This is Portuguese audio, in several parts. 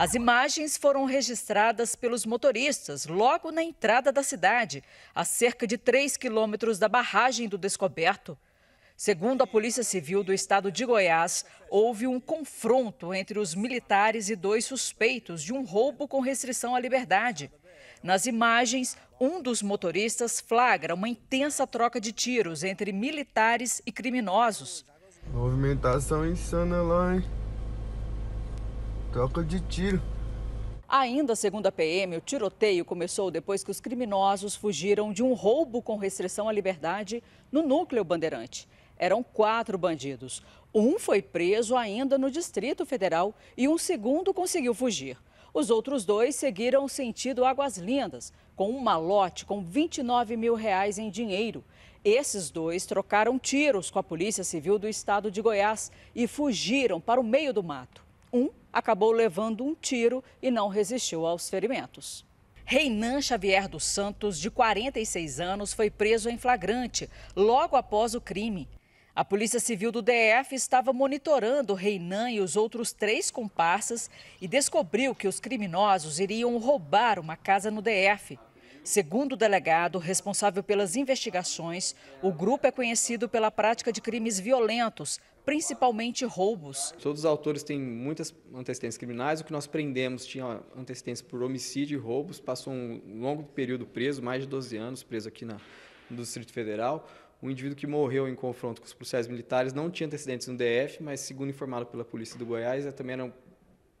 As imagens foram registradas pelos motoristas logo na entrada da cidade, a cerca de 3 quilômetros da barragem do Descoberto. Segundo a Polícia Civil do estado de Goiás, houve um confronto entre os militares e dois suspeitos de um roubo com restrição à liberdade. Nas imagens, um dos motoristas flagra uma intensa troca de tiros entre militares e criminosos. Movimentação insana lá, hein? Troca de tiro. Ainda segundo a PM, o tiroteio começou depois que os criminosos fugiram de um roubo com restrição à liberdade no núcleo Bandeirante. Eram quatro bandidos. Um foi preso ainda no Distrito Federal e um segundo conseguiu fugir. Os outros dois seguiram sentido Águas Lindas, com um malote com 29 mil reais em dinheiro. Esses dois trocaram tiros com a Polícia Civil do Estado de Goiás e fugiram para o meio do mato. Um acabou levando um tiro e não resistiu aos ferimentos. Reinan Xavier dos Santos, de 46 anos, foi preso em flagrante logo após o crime. A Polícia Civil do DF estava monitorando Reinan e os outros três comparsas e descobriu que os criminosos iriam roubar uma casa no DF. Segundo o delegado responsável pelas investigações, o grupo é conhecido pela prática de crimes violentos, principalmente roubos. Todos os autores têm muitas antecedências criminais. O que nós prendemos tinha antecedências por homicídio e roubos. Passou um longo período preso, mais de 12 anos preso aqui na, no Distrito Federal. O indivíduo que morreu em confronto com os policiais militares não tinha antecedentes no DF, mas, segundo informado pela Polícia do Goiás, também era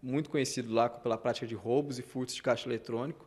muito conhecido lá pela prática de roubos e furtos de caixa eletrônico.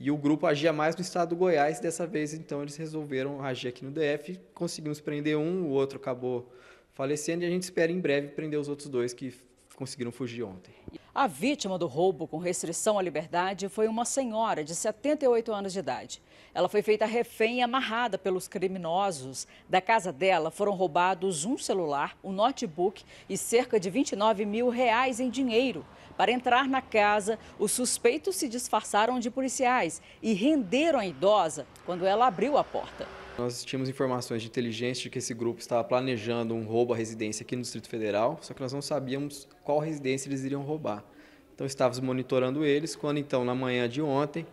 E o grupo agia mais no estado do Goiás, dessa vez, então, eles resolveram agir aqui no DF. Conseguimos prender um, o outro acabou falecendo e a gente espera em breve prender os outros dois que conseguiram fugir ontem. A vítima do roubo com restrição à liberdade foi uma senhora de 78 anos de idade. Ela foi feita refém e amarrada pelos criminosos. Da casa dela foram roubados um celular, um notebook e cerca de 29 mil reais em dinheiro. Para entrar na casa, os suspeitos se disfarçaram de policiais e renderam a idosa quando ela abriu a porta. Nós tínhamos informações de inteligência de que esse grupo estava planejando um roubo à residência aqui no Distrito Federal, só que nós não sabíamos qual residência eles iriam roubar. Então estávamos monitorando eles, quando então, na manhã de ontem,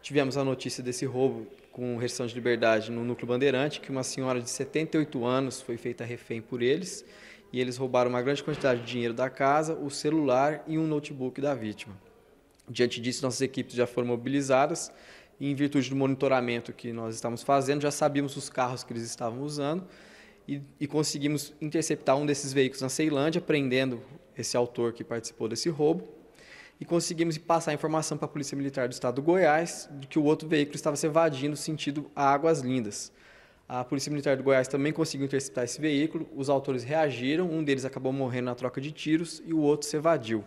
tivemos a notícia desse roubo com restrição de liberdade no Núcleo Bandeirante, que uma senhora de 78 anos foi feita refém por eles, e eles roubaram uma grande quantidade de dinheiro da casa, o celular e um notebook da vítima. Diante disso, nossas equipes já foram mobilizadas e em virtude do monitoramento que nós estamos fazendo, já sabíamos os carros que eles estavam usando e, e conseguimos interceptar um desses veículos na Ceilândia, prendendo esse autor que participou desse roubo e conseguimos passar a informação para a Polícia Militar do Estado do Goiás de que o outro veículo estava se evadindo sentido a Águas Lindas. A Polícia Militar do Goiás também conseguiu interceptar esse veículo, os autores reagiram, um deles acabou morrendo na troca de tiros e o outro se evadiu.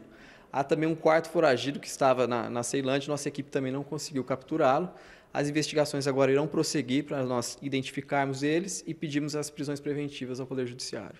Há também um quarto foragido que estava na, na Ceilândia, nossa equipe também não conseguiu capturá-lo. As investigações agora irão prosseguir para nós identificarmos eles e pedimos as prisões preventivas ao Poder Judiciário.